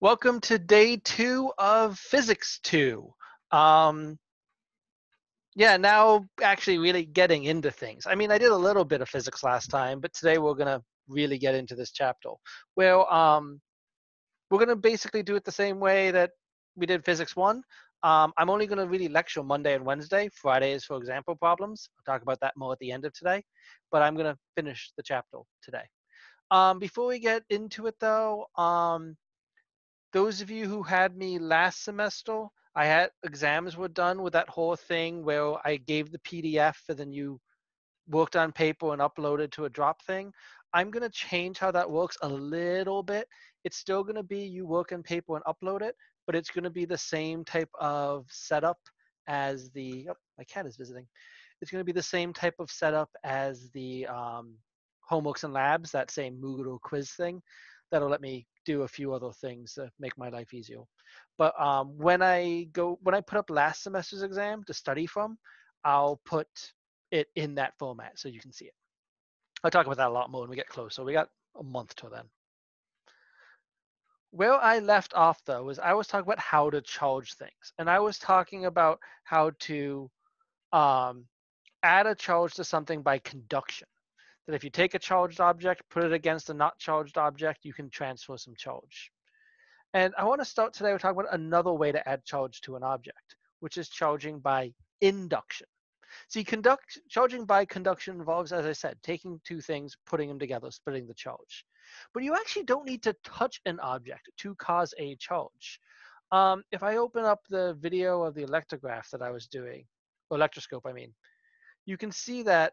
Welcome to day two of Physics 2. Um, yeah, now actually really getting into things. I mean, I did a little bit of physics last time, but today we're going to really get into this chapter. Well, um, we're going to basically do it the same way that we did Physics 1. Um, I'm only going to really lecture Monday and Wednesday. Friday is for example problems. I'll talk about that more at the end of today, but I'm going to finish the chapter today. Um, before we get into it though, um, those of you who had me last semester, I had exams were done with that whole thing where I gave the PDF and then you worked on paper and uploaded to a drop thing. I'm going to change how that works a little bit. It's still going to be you work on paper and upload it, but it's going to be the same type of setup as the, oh, my cat is visiting. It's going to be the same type of setup as the um, homeworks and labs, that same Moodle quiz thing. That'll let me do a few other things to make my life easier. But um, when I go, when I put up last semester's exam to study from, I'll put it in that format so you can see it. I'll talk about that a lot more when we get closer. We got a month till then. Where I left off though was I was talking about how to charge things, and I was talking about how to um, add a charge to something by conduction that if you take a charged object, put it against a not charged object, you can transfer some charge. And I want to start today with talking about another way to add charge to an object, which is charging by induction. See, conduct, charging by conduction involves, as I said, taking two things, putting them together, splitting the charge. But you actually don't need to touch an object to cause a charge. Um, if I open up the video of the electrograph that I was doing, electroscope, I mean, you can see that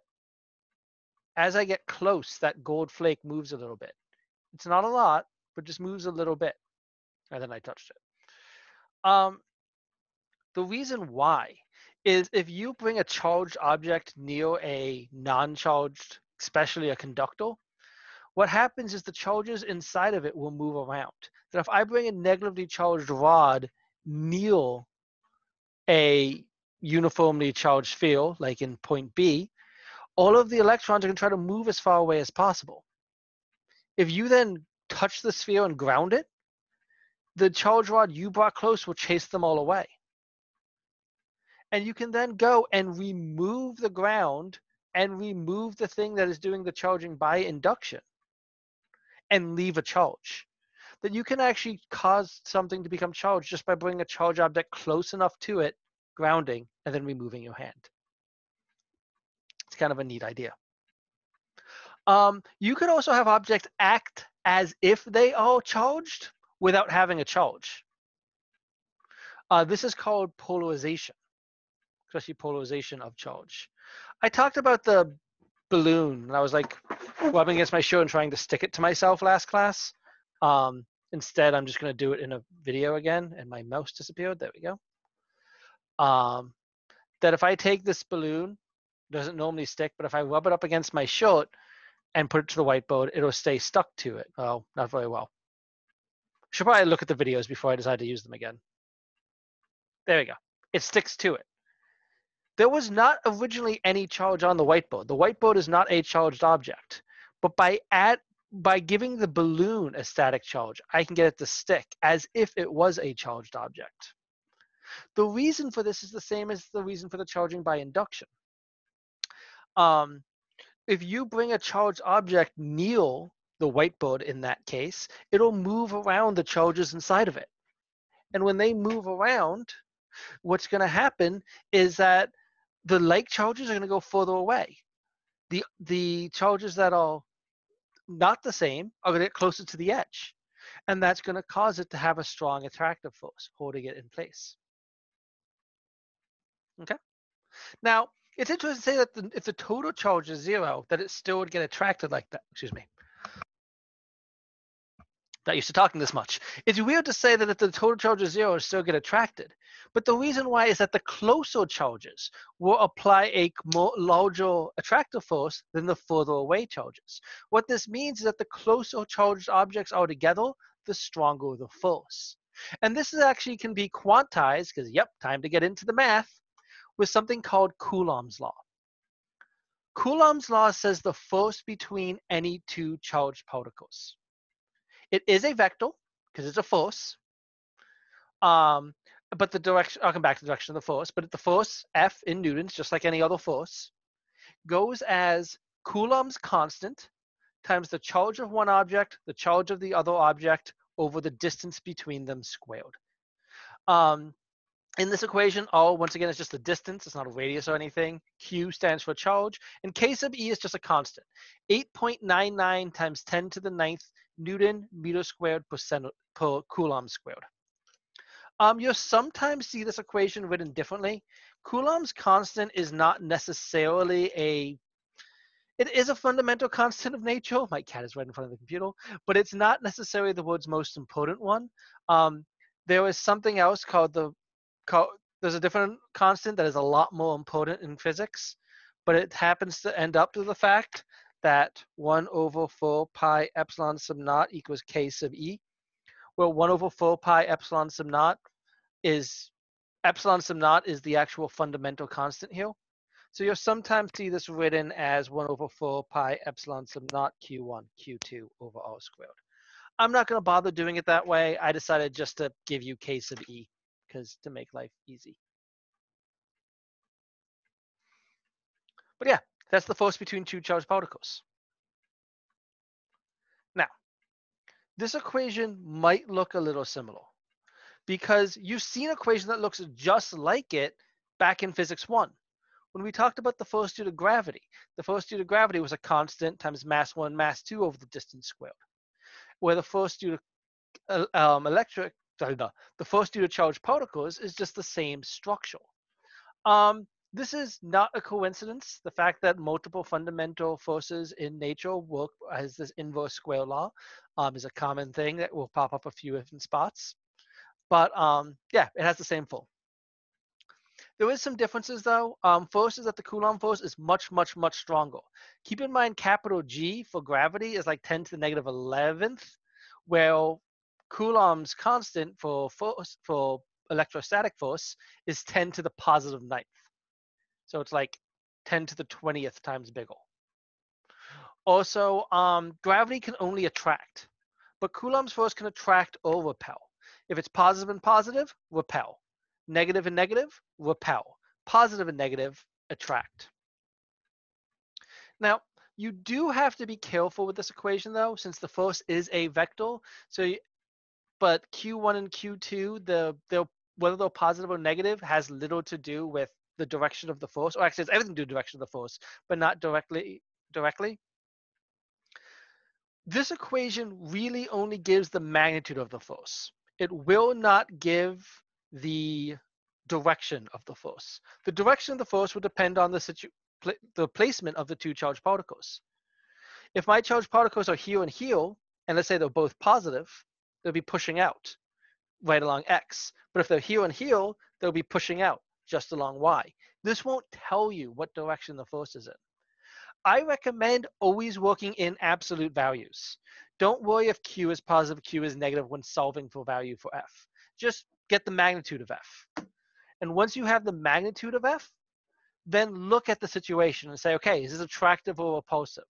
as I get close, that gold flake moves a little bit. It's not a lot, but just moves a little bit. And then I touched it. Um, the reason why is if you bring a charged object near a non-charged, especially a conductor, what happens is the charges inside of it will move around. That if I bring a negatively charged rod near a uniformly charged field, like in point B, all of the electrons are going to try to move as far away as possible. If you then touch the sphere and ground it, the charge rod you brought close will chase them all away. And you can then go and remove the ground and remove the thing that is doing the charging by induction and leave a charge. That you can actually cause something to become charged just by bringing a charge object close enough to it, grounding, and then removing your hand. It's kind of a neat idea. Um, you could also have objects act as if they are charged without having a charge. Uh, this is called polarization, especially polarization of charge. I talked about the balloon, and I was like rubbing against my shoe and trying to stick it to myself last class. Um, instead, I'm just going to do it in a video again, and my mouse disappeared. There we go. Um, that if I take this balloon doesn't normally stick, but if I rub it up against my shirt and put it to the whiteboard, it'll stay stuck to it. Oh, not very well. Should probably look at the videos before I decide to use them again. There we go. It sticks to it. There was not originally any charge on the whiteboard. The whiteboard is not a charged object. But by add, by giving the balloon a static charge, I can get it to stick as if it was a charged object. The reason for this is the same as the reason for the charging by induction um, if you bring a charged object near the whiteboard in that case, it'll move around the charges inside of it. And when they move around, what's going to happen is that the like charges are going to go further away. The the charges that are not the same are going to get closer to the edge. And that's going to cause it to have a strong attractive force holding it in place. Okay? Now, it's interesting to say that the, if the total charge is zero, that it still would get attracted like that. Excuse me. Not used to talking this much. It's weird to say that if the total charge is zero, it still get attracted. But the reason why is that the closer charges will apply a more larger attractive force than the further away charges. What this means is that the closer charged objects are together, the stronger the force. And this is actually can be quantized, because yep, time to get into the math with something called Coulomb's law. Coulomb's law says the force between any two charged particles. It is a vector, because it's a force. Um, but the direction, I'll come back to the direction of the force, but the force, F in newtons, just like any other force, goes as Coulomb's constant times the charge of one object, the charge of the other object over the distance between them squared. Um, in this equation, O, once again, is just a distance. It's not a radius or anything. Q stands for charge. And K sub E is just a constant. 8.99 times 10 to the ninth Newton meter squared per, cent- per Coulomb squared. Um, you'll sometimes see this equation written differently. Coulomb's constant is not necessarily a it is a fundamental constant of nature. My cat is right in front of the computer, but it's not necessarily the world's most important one. Um, there is something else called the there's a different constant that is a lot more important in physics, but it happens to end up to the fact that 1 over 4 pi epsilon sub naught equals k sub e, where 1 over 4 pi epsilon sub naught is epsilon sub naught is the actual fundamental constant here. So you'll sometimes see this written as 1 over 4 pi epsilon sub naught q1 q2 over r squared. I'm not going to bother doing it that way. I decided just to give you k sub e because to make life easy. But yeah, that's the force between two charged particles. Now, this equation might look a little similar because you've seen an equation that looks just like it back in physics one. When we talked about the force due to gravity, the force due to gravity was a constant times mass one, mass two over the distance squared. Where the force due to uh, um, electric, the force due to charged particles is just the same structure. Um, this is not a coincidence. The fact that multiple fundamental forces in nature work as this inverse square law um, is a common thing that will pop up a few different spots. But um, yeah, it has the same form. There is some differences though. Um, is that the Coulomb force is much, much, much stronger. Keep in mind capital G for gravity is like 10 to the negative 11th, where Coulomb's constant for force for electrostatic force is 10 to the positive ninth. So it's like 10 to the 20th times bigger. Also, um, gravity can only attract, but Coulomb's force can attract or repel. If it's positive and positive, repel. Negative and negative, repel. Positive and negative, attract. Now, you do have to be careful with this equation though, since the force is a vector. So, but Q1 and Q2, the, the whether they're positive or negative has little to do with the direction of the force, or actually it's everything to do with the direction of the force, but not directly directly. This equation really only gives the magnitude of the force. It will not give the direction of the force. The direction of the force will depend on the situ the placement of the two charged particles. If my charged particles are here and here, and let's say they're both positive, they'll be pushing out right along x. But if they're here and here, they'll be pushing out just along y. This won't tell you what direction the force is in. I recommend always working in absolute values. Don't worry if q is positive, q is negative when solving for value for f. Just get the magnitude of f. And once you have the magnitude of f, then look at the situation and say, okay, is this attractive or repulsive?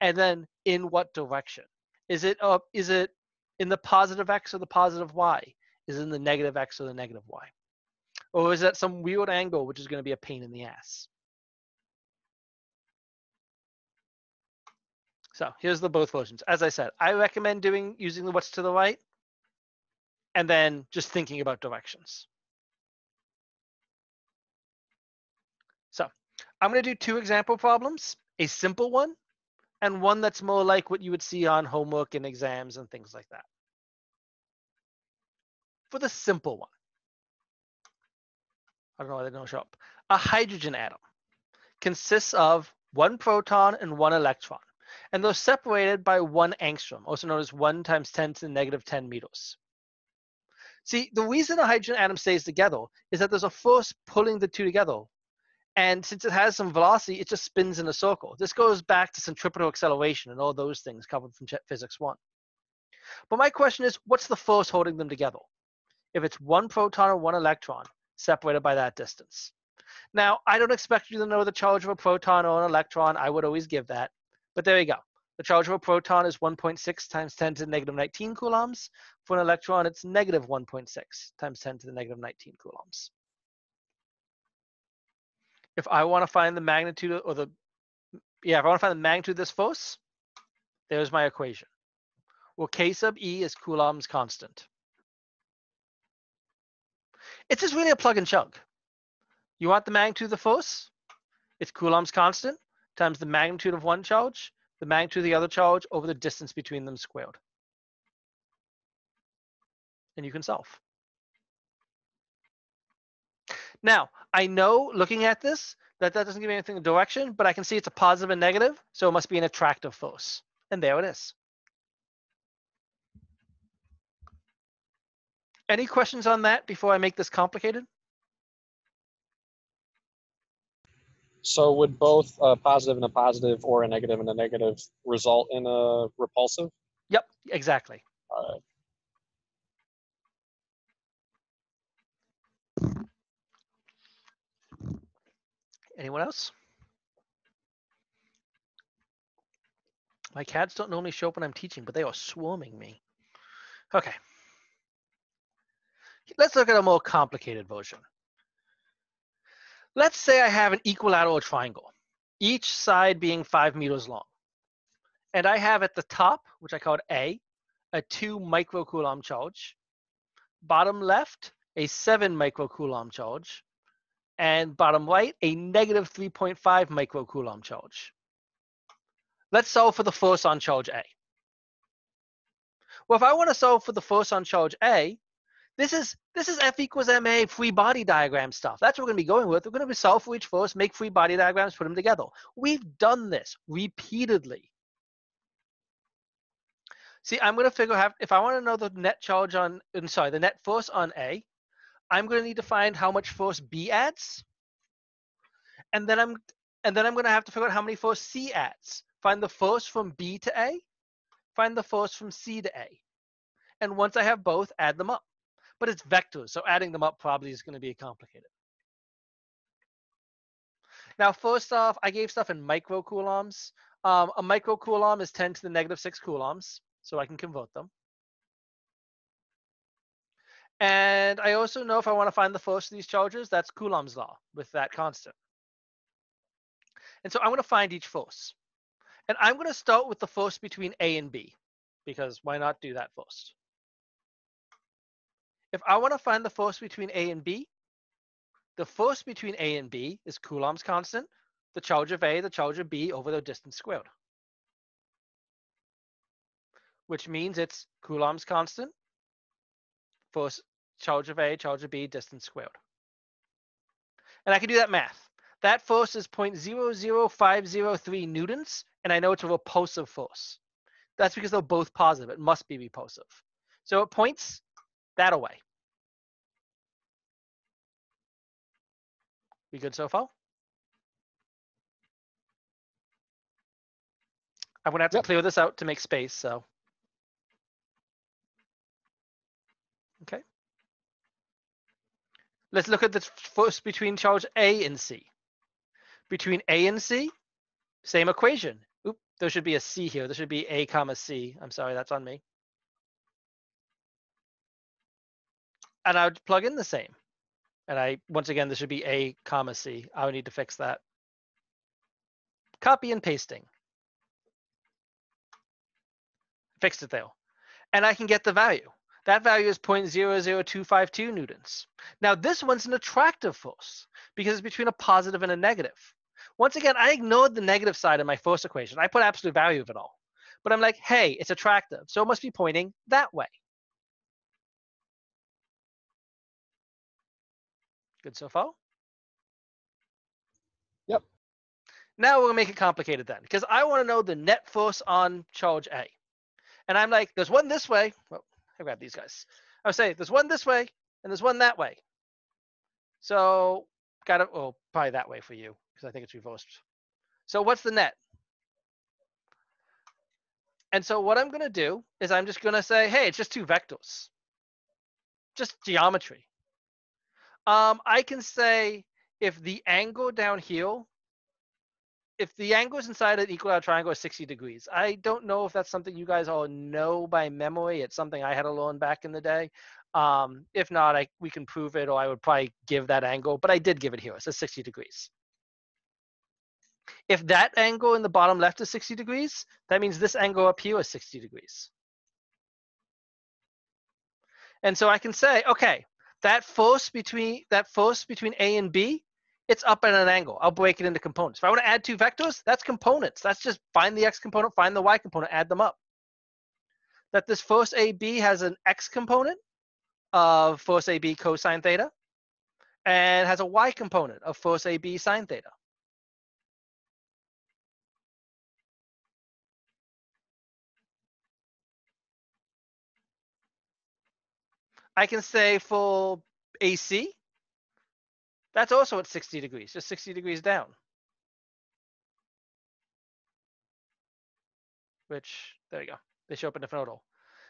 And then in what direction? Is it uh, is it in the positive x or the positive y? Is in the negative x or the negative y? Or is that some weird angle which is going to be a pain in the ass? So here's the both versions. As I said, I recommend doing using the what's to the right and then just thinking about directions. So I'm going to do two example problems, a simple one and one that's more like what you would see on homework and exams and things like that. For the simple one, I don't know why they don't show up. A hydrogen atom consists of one proton and one electron, and they're separated by one angstrom, also known as 1 times 10 to the negative 10 meters. See, the reason a hydrogen atom stays together is that there's a force pulling the two together. And since it has some velocity, it just spins in a circle. This goes back to centripetal acceleration and all those things covered from physics one. But my question is, what's the force holding them together? If it's one proton or one electron, separated by that distance. Now, I don't expect you to know the charge of a proton or an electron. I would always give that. But there you go. The charge of a proton is 1.6 times 10 to the negative 19 coulombs. For an electron, it's negative 1.6 times 10 to the negative 19 coulombs. If I want to find the magnitude or the, yeah, if I want to find the magnitude of this force, there's my equation. Well, K sub E is Coulomb's constant. It's just really a plug and chug. You want the magnitude of the force? It's Coulomb's constant times the magnitude of one charge, the magnitude of the other charge over the distance between them squared. And you can solve. Now, I know looking at this that that doesn't give me anything in direction, but I can see it's a positive and negative, so it must be an attractive force. And there it is. Any questions on that before I make this complicated? So would both a positive and a positive or a negative and a negative result in a repulsive? Yep, exactly. All right. Anyone else? My cats don't normally show up when I'm teaching, but they are swarming me. Okay. Let's look at a more complicated version. Let's say I have an equilateral triangle, each side being five meters long. And I have at the top, which I called A, a two microcoulomb charge. Bottom left, a seven microcoulomb charge and bottom right, a negative 3.5 microcoulomb charge. Let's solve for the force on charge A. Well, if I want to solve for the force on charge A, this is this is F equals ma free body diagram stuff. That's what we're going to be going with. We're going to be solve for each force, make free body diagrams, put them together. We've done this repeatedly. See, I'm going to figure out if I want to know the net charge on, I'm sorry, the net force on A, I'm going to need to find how much force B adds. And then I'm and then I'm going to have to figure out how many force C adds. Find the force from B to A, find the force from C to A. And once I have both, add them up. But it's vectors, so adding them up probably is going to be complicated. Now, first off, I gave stuff in microcoulombs. Um, a microcoulomb is 10 to the negative 6 coulombs, so I can convert them. And I also know if I want to find the force of these charges, that's Coulomb's law with that constant. And so I'm going to find each force. And I'm going to start with the force between A and B, because why not do that first? If I want to find the force between A and B, the force between A and B is Coulomb's constant, the charge of A, the charge of B over the distance squared. Which means it's Coulomb's constant force charge of A, charge of B, distance squared. And I can do that math. That force is 0.00503 newtons, and I know it's a repulsive force. That's because they're both positive. It must be repulsive. So it points that away. We good so far? I'm gonna have to yep. clear this out to make space, so. Okay. Let's look at the force between charge A and C. Between A and C, same equation. Oop, there should be a C here. There should be A comma C. I'm sorry, that's on me. And I would plug in the same. And I, once again, this should be A comma C. I would need to fix that. Copy and pasting. Fixed it there. And I can get the value. That value is 0.00252 newtons. Now this one's an attractive force because it's between a positive and a negative. Once again, I ignored the negative side of my force equation. I put absolute value of it all. But I'm like, hey, it's attractive, so it must be pointing that way. Good so far? Yep. Now we're gonna make it complicated then, because I want to know the net force on charge A. And I'm like, there's one this way. Well, I grab these guys. I would say there's one this way and there's one that way. So got it. Well, probably that way for you because I think it's reversed. So what's the net? And so what I'm going to do is I'm just going to say, hey, it's just two vectors. Just geometry. Um, I can say if the angle down here if the angles inside an equilateral triangle are 60 degrees. I don't know if that's something you guys all know by memory. It's something I had to learn back in the day. Um, if not, I we can prove it, or I would probably give that angle, but I did give it here. It says 60 degrees. If that angle in the bottom left is 60 degrees, that means this angle up here is 60 degrees. And so I can say, okay, that force between that force between A and B, it's up at an angle. I'll break it into components. If I want to add two vectors, that's components. That's just find the x component, find the y component, add them up. That this force AB has an x component of force AB cosine theta and has a y component of force AB sine theta. I can say for AC, that's also at 60 degrees, just 60 degrees down. Which, there you go. They show up in the order.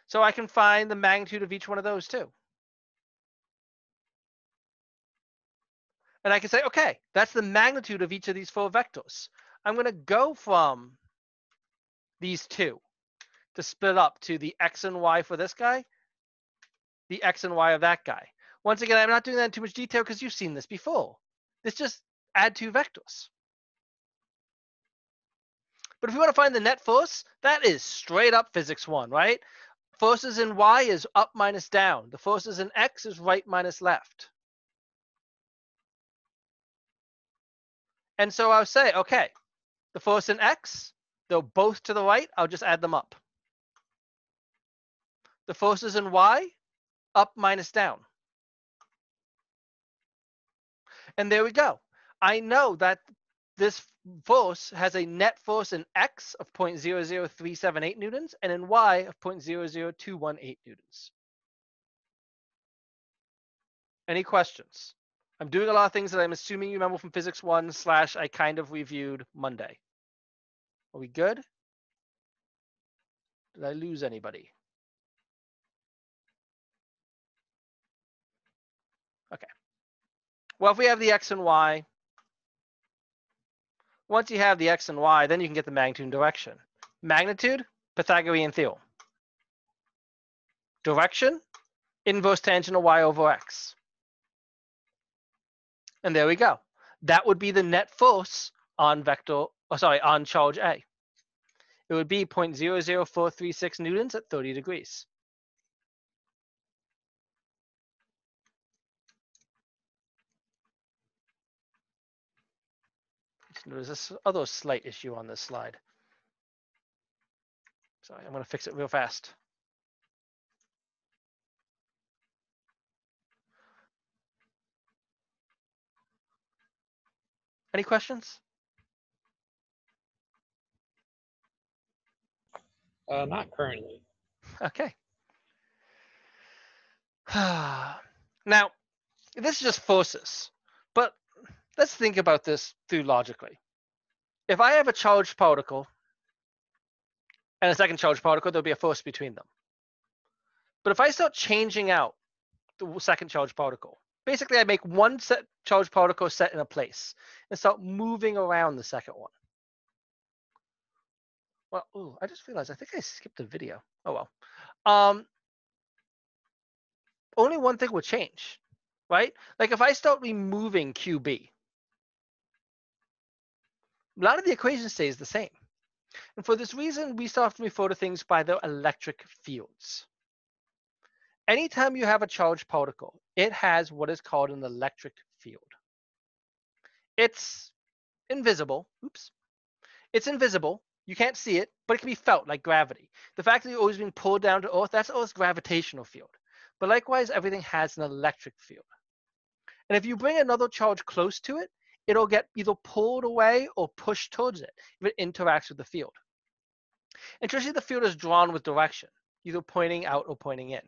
So I can find the magnitude of each one of those too. And I can say, okay, that's the magnitude of each of these four vectors. I'm going to go from these two to split up to the x and y for this guy the X and Y of that guy. Once again, I'm not doing that in too much detail because you've seen this before. This just add two vectors. But if we want to find the net force, that is straight up physics one, right? Forces in Y is up minus down. The forces in X is right minus left. And so I'll say, okay, the force in X, they're both to the right. I'll just add them up. The forces in Y, up minus down. And there we go. I know that this force has a net force in x of 0.00378 newtons and in y of 0.00218 newtons. Any questions? I'm doing a lot of things that I'm assuming you remember from physics one slash I kind of reviewed Monday. Are we good? Did I lose anybody? Well, if we have the x and y, once you have the x and y, then you can get the magnitude and direction. Magnitude, Pythagorean theorem. Direction, inverse tangent of y over x. And there we go. That would be the net force on vector, oh, sorry, on charge A. It would be 0.00436 newtons at 30 degrees. There's this other slight issue on this slide. Sorry, I'm going to fix it real fast. Any questions? Uh, not currently. Okay. now, this is just forces, let's think about this through logically. If I have a charged particle and a second charged particle, there'll be a force between them. But if I start changing out the second charged particle, basically I make one set charged particle set in a place and start moving around the second one. Well, ooh, I just realized I think I skipped a video. Oh well. Um, only one thing would change, right? Like if I start removing QB, a lot of the equation stays the same. And for this reason, we often refer to things by their electric fields. Anytime you have a charged particle, it has what is called an electric field. It's invisible. Oops. It's invisible. You can't see it, but it can be felt like gravity. The fact that you're always being pulled down to Earth, that's Earth's gravitational field. But likewise, everything has an electric field. And if you bring another charge close to it, it'll get either pulled away or pushed towards it if it interacts with the field. And traditionally, the field is drawn with direction, either pointing out or pointing in.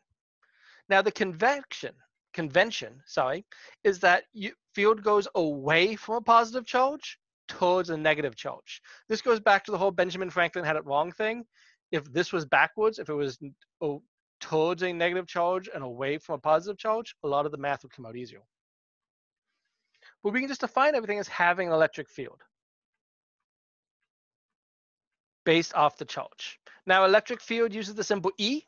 Now, the convection, convention, sorry, is that you, field goes away from a positive charge towards a negative charge. This goes back to the whole Benjamin Franklin had it wrong thing. If this was backwards, if it was oh, towards a negative charge and away from a positive charge, a lot of the math would come out easier. But we can just define everything as having an electric field. based off the charge. Now, electric field uses the symbol E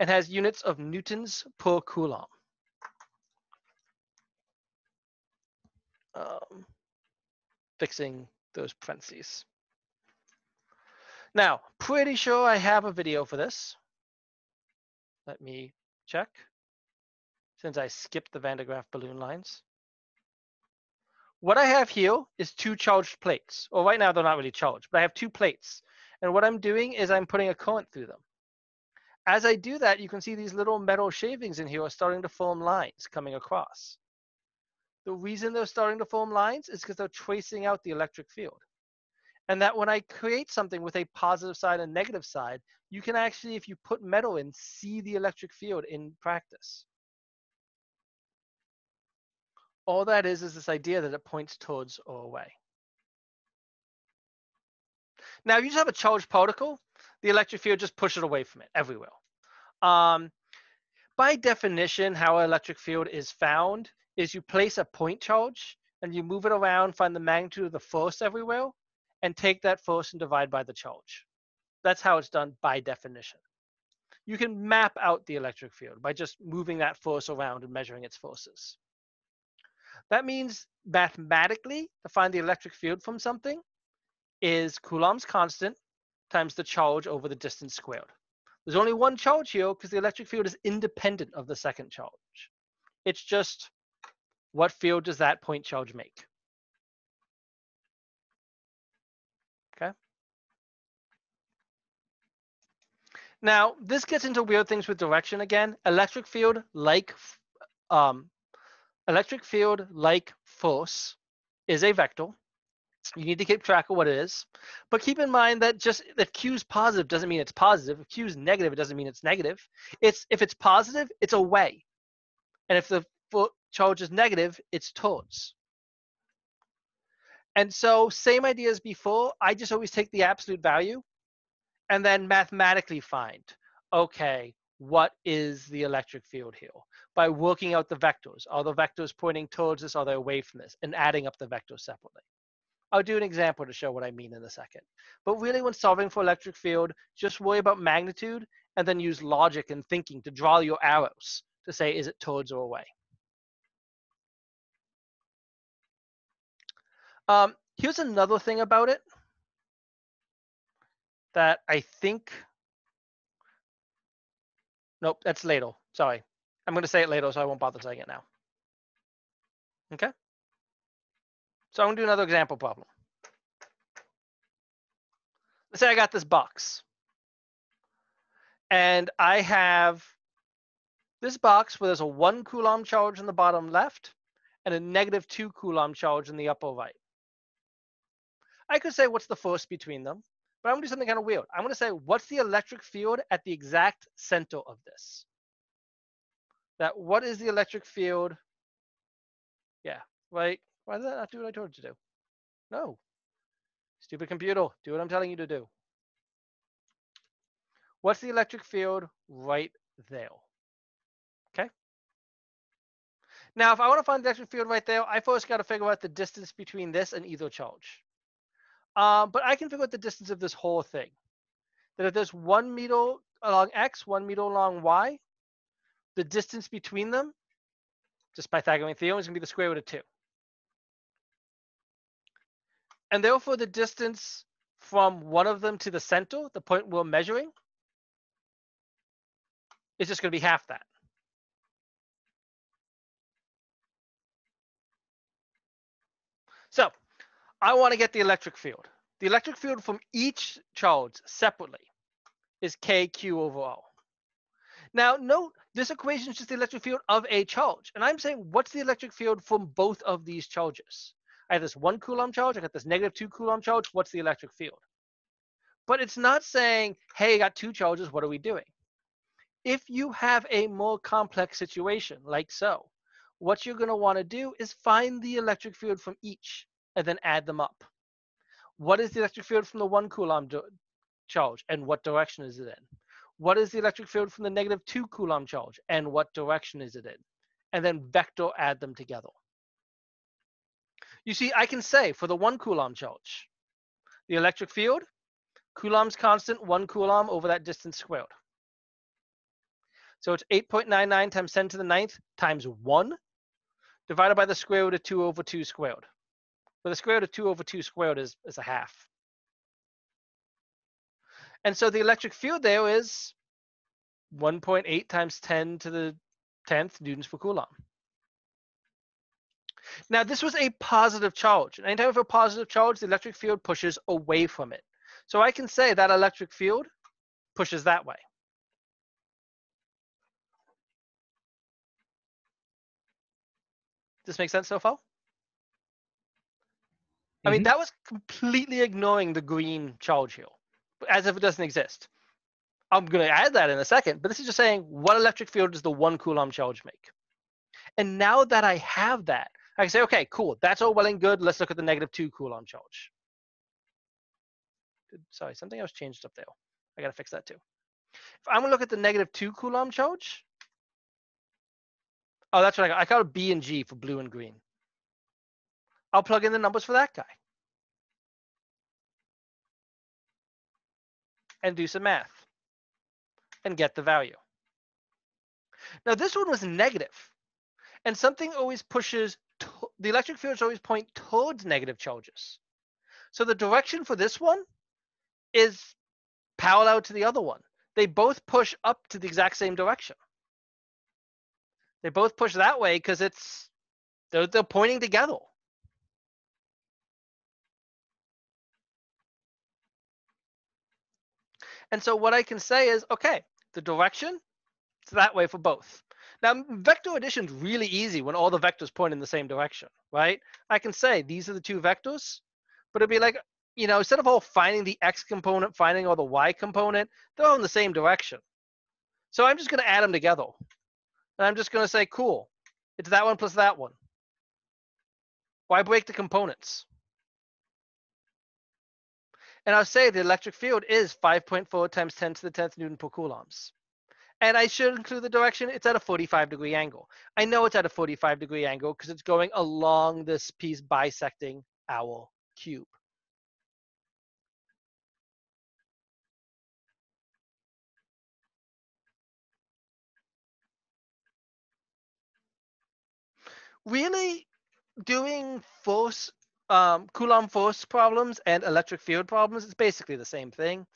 and has units of newtons per coulomb. Um, fixing those parentheses. Now, pretty sure I have a video for this. Let me check, since I skipped the Van de Graaff balloon lines. What I have here is two charged plates. Well, right now they're not really charged, but I have two plates. And what I'm doing is I'm putting a current through them. As I do that, you can see these little metal shavings in here are starting to form lines coming across. The reason they're starting to form lines is because they're tracing out the electric field. And that when I create something with a positive side and negative side, you can actually, if you put metal in, see the electric field in practice. All that is is this idea that it points towards or away. Now, if you just have a charged particle, the electric field just pushes it away from it everywhere. Um, by definition, how an electric field is found is you place a point charge and you move it around, find the magnitude of the force everywhere, and take that force and divide by the charge. That's how it's done by definition. You can map out the electric field by just moving that force around and measuring its forces. That means mathematically, to find the electric field from something is Coulomb's constant times the charge over the distance squared. There's only one charge here because the electric field is independent of the second charge. It's just what field does that point charge make? Okay. Now, this gets into weird things with direction again. Electric field, like um, electric field, like force, is a vector. You need to keep track of what it is. But keep in mind that just if Q is positive doesn't mean it's positive. If Q is negative, it doesn't mean it's negative. It's if it's positive, it's away. And if the charge is negative, it's towards. And so same idea as before, I just always take the absolute value and then mathematically find, okay, what is the electric field here? By working out the vectors. Are the vectors pointing towards this? Are they away from this? And adding up the vectors separately. I'll do an example to show what I mean in a second. But really when solving for electric field, just worry about magnitude and then use logic and thinking to draw your arrows to say, is it towards or away? Um, here's another thing about it that I think. Nope, that's later. Sorry. I'm going to say it later, so I won't bother saying it now. Okay? So I'm going to do another example problem. Let's say I got this box. And I have this box where there's a one Coulomb charge in the bottom left and a negative two Coulomb charge in the upper right. I could say what's the force between them, but I'm gonna do something kind of weird. I'm gonna say what's the electric field at the exact center of this. That what is the electric field? Yeah, right. Why did that not do what I told it to do? No. Stupid computer, do what I'm telling you to do. What's the electric field right there? Okay. Now, if I want to find the electric field right there, I first got to figure out the distance between this and either charge. Um, but I can figure out the distance of this whole thing. That if there's one meter along x, one meter along y, the distance between them, just Pythagorean theorem, is going to be the square root of 2. And therefore, the distance from one of them to the center, the point we're measuring, is just going to be half that. So I want to get the electric field. The electric field from each charge separately is KQ over O. Now, note this equation is just the electric field of a charge. And I'm saying, what's the electric field from both of these charges? I have this one Coulomb charge, I got this negative two Coulomb charge. What's the electric field? But it's not saying, hey, I got two charges. What are we doing? If you have a more complex situation, like so, what you're going to want to do is find the electric field from each and then add them up. What is the electric field from the one Coulomb charge and what direction is it in? What is the electric field from the negative two Coulomb charge and what direction is it in? And then vector add them together. You see, I can say for the one Coulomb charge, the electric field Coulomb's constant, one Coulomb over that distance squared. So it's 8.99 times 10 to the ninth times 1 divided by the square root of 2 over 2 squared. But the square root of 2 over 2 squared is, is a half. And so the electric field there is 1.8 times 10 to the 10th newtons per coulomb. Now, this was a positive charge. And anytime you have a positive charge, the electric field pushes away from it. So I can say that electric field pushes that way. This make sense so far? I mean, Mhm. that was completely ignoring the green charge here, as if it doesn't exist. I'm going to add that in a second, but this is just saying what electric field does the one Coulomb charge make? And now that I have that, I can say, okay, cool, that's all well and good. Let's look at the negative two Coulomb charge. Sorry, something else changed up there. I got to fix that too. If I'm going to look at the negative two Coulomb charge, oh, that's what I got. I got a B and G for blue and green. I'll plug in the numbers for that guy. And do some math and get the value. Now this one was negative, and something always pushes, the electric fields always point towards negative charges. So the direction for this one is parallel to the other one. They both push up to the exact same direction. They both push that way because it's, they're, they're pointing together. And so what I can say is, okay, the direction, it's that way for both. Now, vector addition is really easy when all the vectors point in the same direction, right? I can say these are the two vectors, but it'd be like, you know, instead of all finding the x component, finding all the y component, they're all in the same direction. So I'm just going to add them together. And I'm just going to say, cool, it's that one plus that one. Why break the components? And I'll say the electric field is 5.4 times 10 to the 10th Newton per coulombs. And I should include the direction, it's at a 45 degree angle. I know it's at a 45 degree angle because it's going along this piece bisecting our cube. Really doing force, um, Coulomb force problems and electric field problems, it's basically the same thing.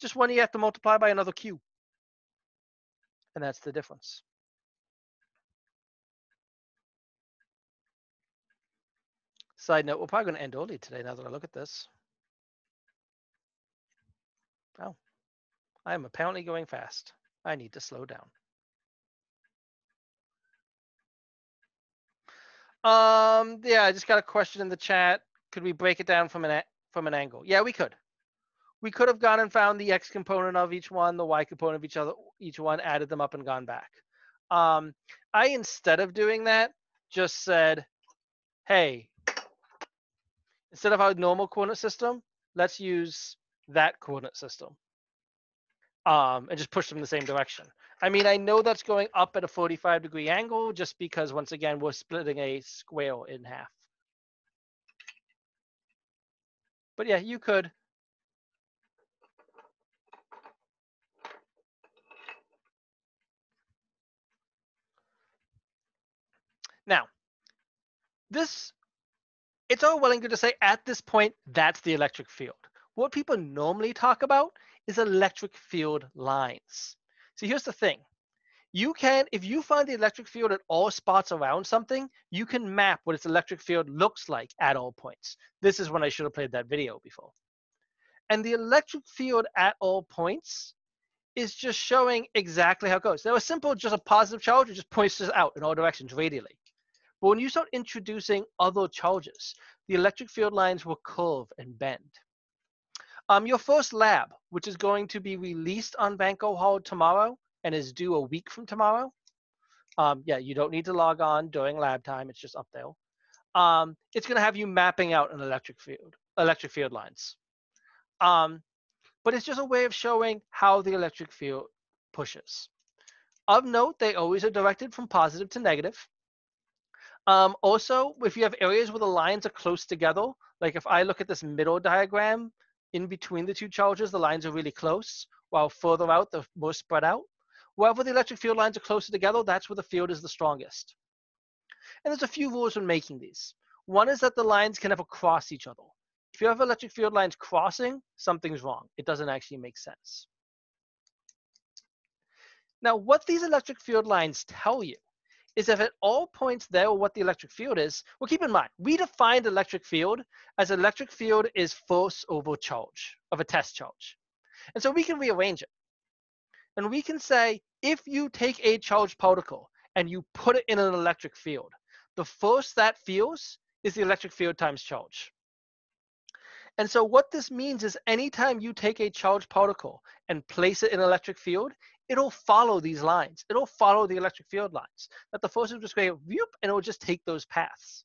Just one you have to multiply by another q. And that's the difference. Side note, we're probably going to end early today now that I look at this. Oh, I am apparently going fast. I need to slow down. Um, yeah, I just got a question in the chat. Could we break it down from an a- from an angle? Yeah, we could. We could have gone and found the x component of each one, the y component of each other, each one, added them up and gone back. Um, I instead of doing that, just said, hey, instead of our normal coordinate system, let's use that coordinate system. Um, and just push them in the same direction. I mean, I know that's going up at a 45 degree angle just because once again, we're splitting a square in half. But yeah, you could. Now, this, it's all well and good to say at this point, that's the electric field. What people normally talk about is electric field lines. See, here's the thing. You can, if you find the electric field at all spots around something, you can map what its electric field looks like at all points. This is when I should have played that video before. And the electric field at all points is just showing exactly how it goes. Now, a simple, just a positive charge, it just points us out in all directions radially. But when you start introducing other charges, the electric field lines will curve and bend. Um, your first lab, which is going to be released on Banco Hall tomorrow and is due a week from tomorrow. Um, yeah, you don't need to log on during lab time. It's just up there. Um, it's going to have you mapping out an electric field, electric field lines. Um, but it's just a way of showing how the electric field pushes. Of note, they always are directed from positive to negative. Um, also, if you have areas where the lines are close together, like if I look at this middle diagram, in between the two charges, the lines are really close, while further out, they're more spread out. Wherever the electric field lines are closer together, that's where the field is the strongest. And there's a few rules when making these. One is that the lines can never cross each other. If you have electric field lines crossing, something's wrong. It doesn't actually make sense. Now, what these electric field lines tell you is if at all points there what the electric field is, well, keep in mind, we defined electric field as electric field is force over charge of a test charge. And so we can rearrange it. And we can say, if you take a charged particle and you put it in an electric field, the force that feels is the electric field times charge. And so what this means is anytime you take a charged particle and place it in an electric field, it'll follow these lines. It'll follow the electric field lines. That the force will just go whoop, and it will just take those paths.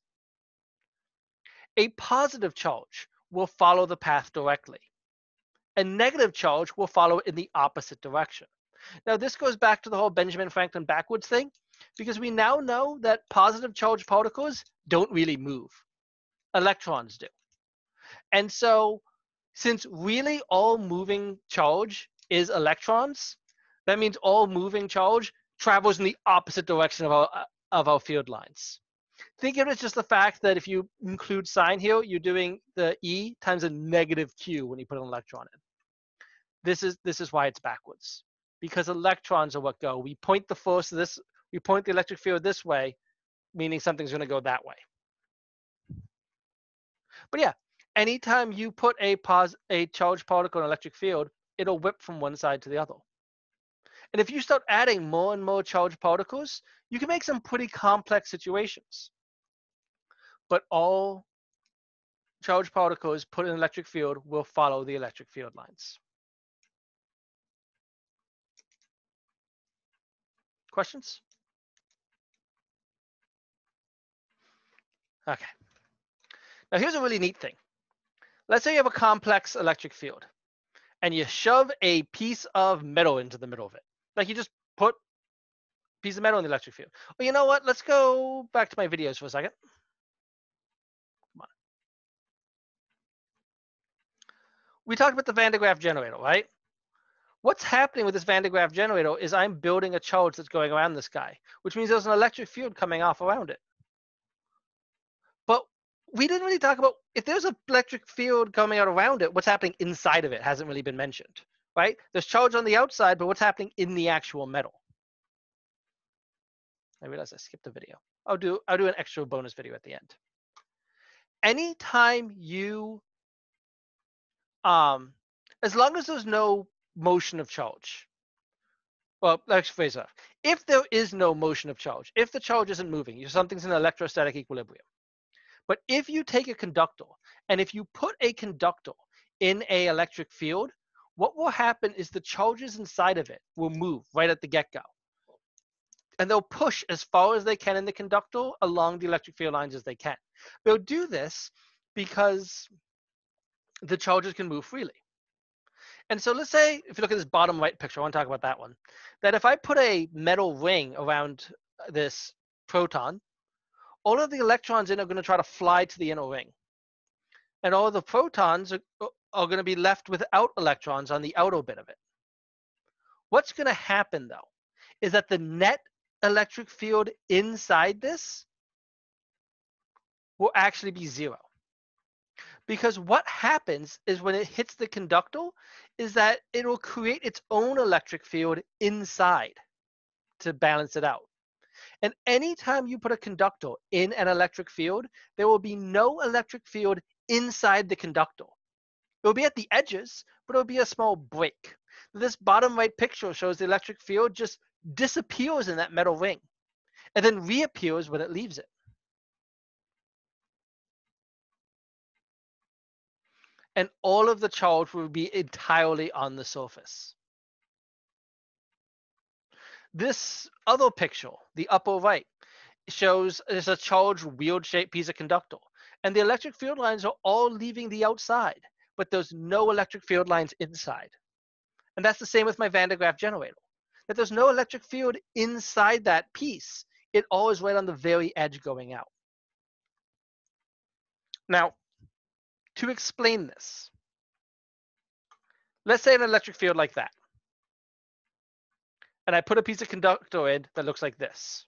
A positive charge will follow the path directly. A negative charge will follow in the opposite direction. Now, this goes back to the whole Benjamin Franklin backwards thing, because we now know that positive charge particles don't really move. Electrons do. And so, since really all moving charge is electrons, that means all moving charge travels in the opposite direction of our, of our field lines. Think of it as just the fact that if you include sign here, you're doing the E times a negative Q when you put an electron in. This is, this is why it's backwards. Because electrons are what go. We point the force this, we point the electric field this way, meaning something's gonna go that way. But yeah, anytime you put a pos a charged particle in an electric field, it'll whip from one side to the other. And if you start adding more and more charged particles, you can make some pretty complex situations. But all charged particles put in an electric field will follow the electric field lines. Questions? Okay. Now here's a really neat thing. Let's say you have a complex electric field and you shove a piece of metal into the middle of it. Like you just put piece of metal in the electric field. Well, you know what? Let's go back to my videos for a second. Come on. We talked about the Van de Graaff generator, right? What's happening with this Van de Graaff generator is I'm building a charge that's going around this guy, which means there's an electric field coming off around it. But we didn't really talk about if there's an electric field coming out around it, what's happening inside of it hasn't really been mentioned right? There's charge on the outside, but what's happening in the actual metal? I realize I skipped the video. I'll do I'll do an extra bonus video at the end. Anytime you um as long as there's no motion of charge. Well, let's phrase that. If there is no motion of charge, if the charge isn't moving, something's in electrostatic equilibrium. But if you take a conductor and if you put a conductor in a electric field, what will happen is the charges inside of it will move right at the get-go. And they'll push as far as they can in the conductor along the electric field lines as they can. They'll do this because the charges can move freely. And so let's say, if you look at this bottom right picture, I want to talk about that one, that if I put a metal ring around uh, this proton, all of the electrons in are going to try to fly to the inner ring. And all the protons are, uh, are going to be left without electrons on the outer bit of it. What's going to happen though is that the net electric field inside this will actually be zero. Because what happens is when it hits the conductor is that it will create its own electric field inside to balance it out. And anytime you put a conductor in an electric field, there will be no electric field inside the conductor. It'll be at the edges, but it'll be a small break. This bottom right picture shows the electric field just disappears in that metal ring and then reappears when it leaves it. And all of the charge will be entirely on the surface. This other picture, the upper right, shows there's a charged wheel-shaped piece of conductor. And the electric field lines are all leaving the outside but there's no electric field lines inside. And that's the same with my Van de Graaff generator, that there's no electric field inside that piece. It all is right on the very edge going out. Now, to explain this, let's say an electric field like that. And I put a piece of conductor in that looks like this.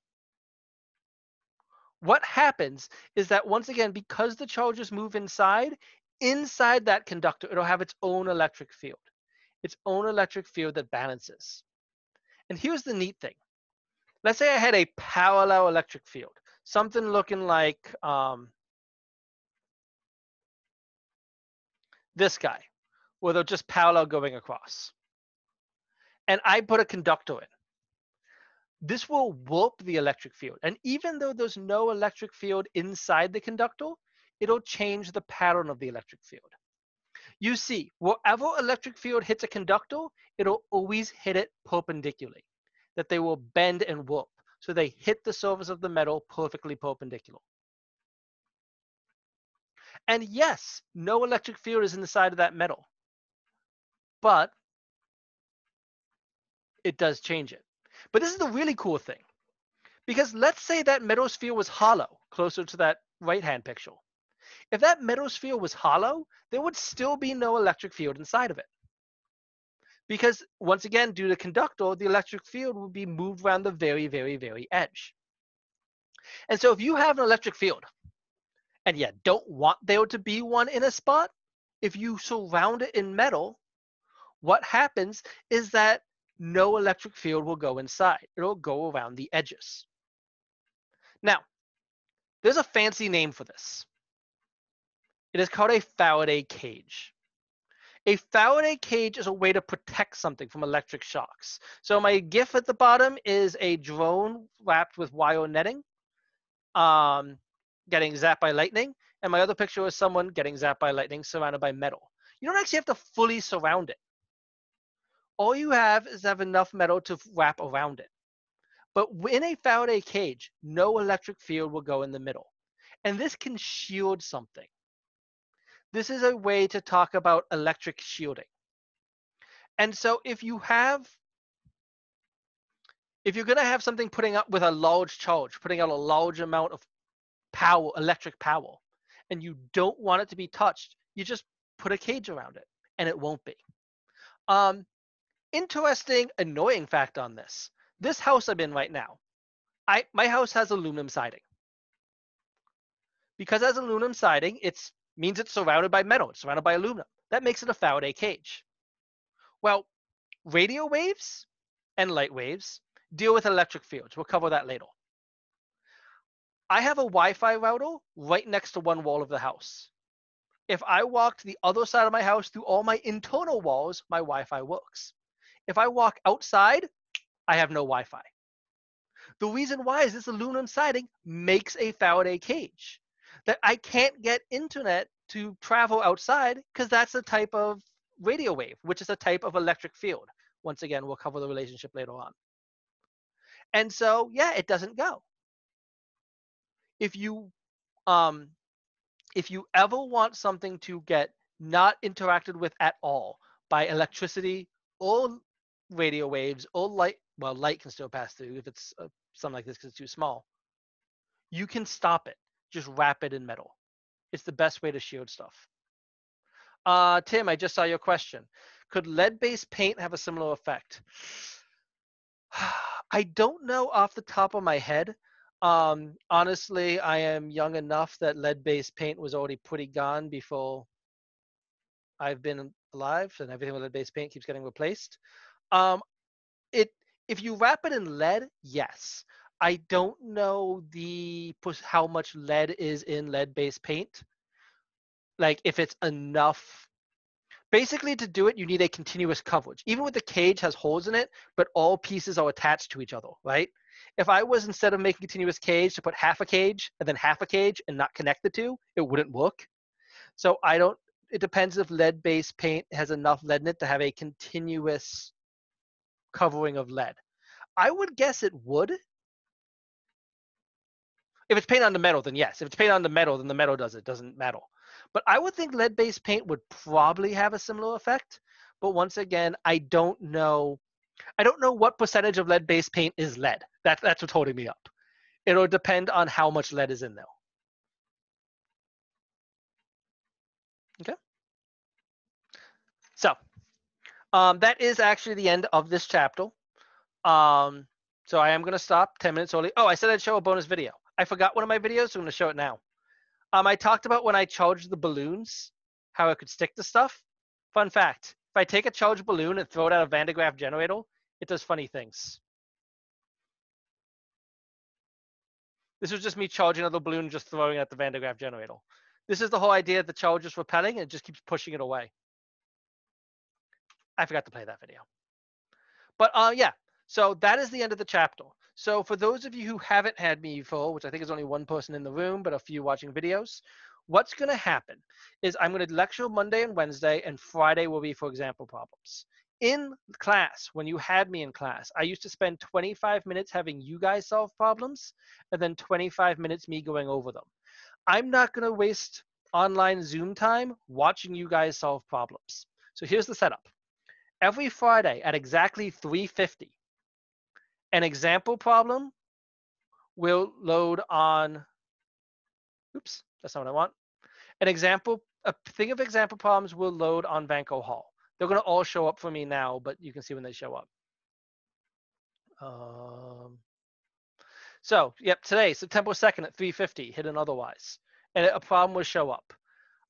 What happens is that once again, because the charges move inside, inside that conductor, it'll have its own electric field, its own electric field that balances. And here's the neat thing. Let's say I had a parallel electric field, something looking like um, this guy, where they're just parallel going across. And I put a conductor in. This will warp the electric field. And even though there's no electric field inside the conductor, it'll change the pattern of the electric field. You see, wherever electric field hits a conductor, it'll always hit it perpendicularly, that they will bend and warp. So they hit the surface of the metal perfectly perpendicular. And yes, no electric field is in the side of that metal, but it does change it. But this is the really cool thing. Because let's say that metal sphere was hollow, closer to that right-hand picture. If that metal sphere was hollow, there would still be no electric field inside of it. Because once again, due to conductor, the electric field would be moved around the very, very, very edge. And so if you have an electric field, and yet don't want there to be one in a spot, if you surround it in metal, what happens is that no electric field will go inside. It'll go around the edges. Now, there's a fancy name for this. It is called a Faraday cage. A Faraday cage is a way to protect something from electric shocks. So my GIF at the bottom is a drone wrapped with wire netting, um, getting zapped by lightning. And my other picture is someone getting zapped by lightning surrounded by metal. You don't actually have to fully surround it. All you have is have enough metal to wrap around it. But in a Faraday cage, no electric field will go in the middle. And this can shield something. This is a way to talk about electric shielding. And so if you have, if you're gonna have something putting up with a large charge, putting out a large amount of power, electric power, and you don't want it to be touched, you just put a cage around it and it won't be. Um, interesting, annoying fact on this. This house I'm in right now, I my house has aluminum siding. Because it has aluminum siding, it's means it's surrounded by metal, it's surrounded by aluminum. That makes it a Faraday cage. Well, radio waves and light waves deal with electric fields. We'll cover that later. I have a Wi-Fi router right next to one wall of the house. If I walk to the other side of my house through all my internal walls, my Wi-Fi works. If I walk outside, I have no Wi-Fi. The reason why is this aluminum siding makes a Faraday cage that I can't get internet to travel outside because that's a type of radio wave, which is a type of electric field. Once again, we'll cover the relationship later on. And so, yeah, it doesn't go. If you um, if you ever want something to get not interacted with at all by electricity or radio waves or light, well, light can still pass through if it's uh, something like this because it's too small. You can stop it just wrap it in metal. It's the best way to shield stuff. Uh, Tim, I just saw your question. Could lead-based paint have a similar effect? I don't know off the top of my head. Um, honestly, I am young enough that lead-based paint was already pretty gone before I've been alive, and everything with lead-based paint keeps getting replaced. Um, it if you wrap it in lead, yes. I don't know the how much lead is in lead-based paint. Like if it's enough. Basically, to do it, you need a continuous coverage. Even with the cage has holes in it, but all pieces are attached to each other, right? If I was instead of making continuous cage to put half a cage and then half a cage and not connect the two, it wouldn't work. So I don't. It depends if lead-based paint has enough lead in it to have a continuous covering of lead. I would guess it would if it's paint on the metal, then yes. If it's paint on the metal, then the metal does it. Doesn't metal. But I would think lead-based paint would probably have a similar effect. But once again, I don't know. I don't know what percentage of lead-based paint is lead. That, that's what's holding me up. It'll depend on how much lead is in there. Okay. So Um, that is actually the end of this chapter. Um, so I am going to stop 10 minutes early. Oh, I said I'd show a bonus video. I forgot one of my videos, so I'm going to show it now. Um, I talked about when I charged the balloons, how I could stick to stuff. Fun fact, if I take a charged balloon and throw it at a Van de Graaff generator, it does funny things. This was just me charging another balloon just throwing it at the Van de Graaff generator. This is the whole idea that the charge is repelling and it just keeps pushing it away. I forgot to play that video. But uh, yeah, so that is the end of the chapter. So for those of you who haven't had me before, which I think is only one person in the room, but a few watching videos, what's going to happen is I'm going to lecture Monday and Wednesday, and Friday will be for example problems. In class, when you had me in class, I used to spend 25 minutes having you guys solve problems, and then 25 minutes me going over them. I'm not going to waste online Zoom time watching you guys solve problems. So here's the setup. Every Friday at exactly 350, an example problem will load on, oops, that's not what I want. An example, a thing of example problems will load on Vanco Hall. They're gonna all show up for me now, but you can see when they show up. Um, so, yep, today, September 2nd at 3.50, hidden otherwise. And a problem will show up.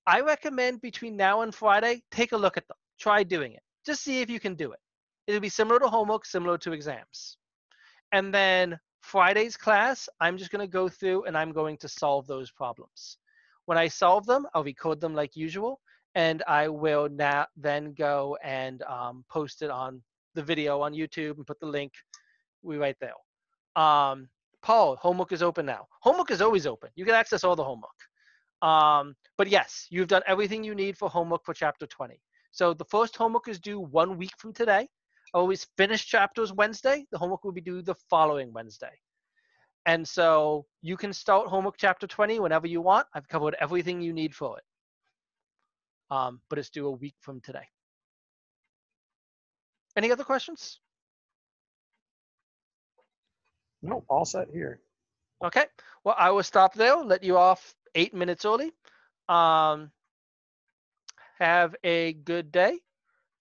I recommend between now and Friday, take a look at them. Try doing it. Just see if you can do it. It'll be similar to homework, similar to exams. And then Friday's class, I'm just going to go through and I'm going to solve those problems. When I solve them, I'll record them like usual, and I will now then go and um, post it on the video on YouTube and put the link we right there. Um, Paul, homework is open now. Homework is always open. You can access all the homework. Um, but yes, you've done everything you need for homework for chapter 20. So the first homework is due one week from today. I always finish chapters Wednesday. The homework will be due the following Wednesday. And so you can start homework chapter 20 whenever you want. I've covered everything you need for it. Um, but it's due a week from today. Any other questions? Nope, all set here. Okay. Well, I will stop there, let you off eight minutes early. Um, have a good day.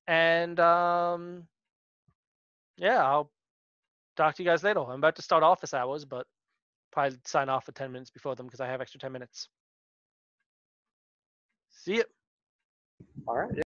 And um, yeah, I'll talk to you guys later. I'm about to start office hours, but probably sign off for 10 minutes before them because I have extra 10 minutes. See you. All right.